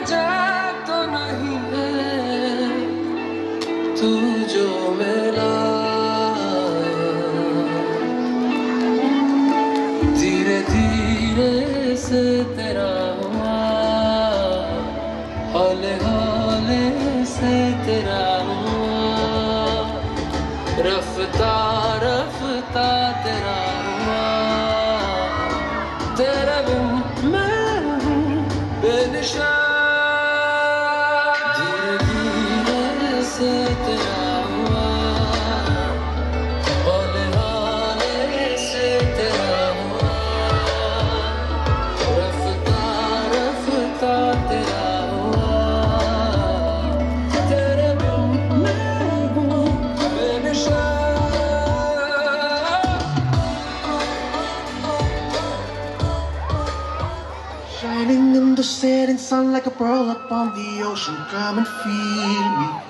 वजह तो नहीं है। तू जो मेरा धीरे धीरे हुआ रफ्ता रफ्ता तेरा Shining in the setting sun like a pearl upon the ocean. Come and feel me,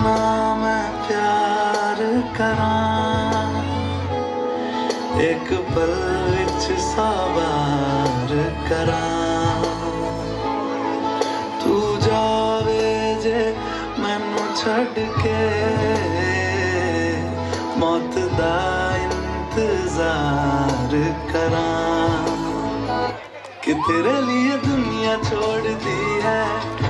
कितना मैं प्यार करा एक पल विच सवार करां तू जावे जे मैनू छड़ के मौत दा इंतज़ार करा कि तेरे लिए दुनिया छोड़ दी है।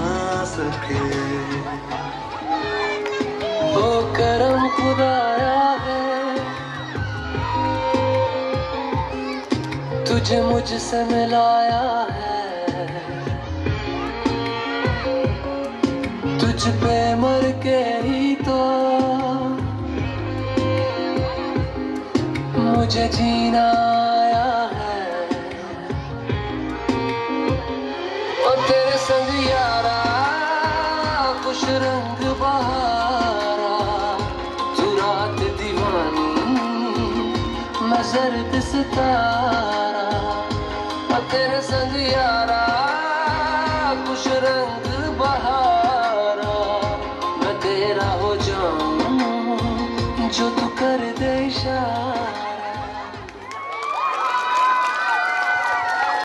तुझे मुझसे मिलाया है। तुझ पे मर के ही तो मुझे जीना आया है। तेरे संग यारा रंग बहारा तू दीवानी मैं जर्द सितारा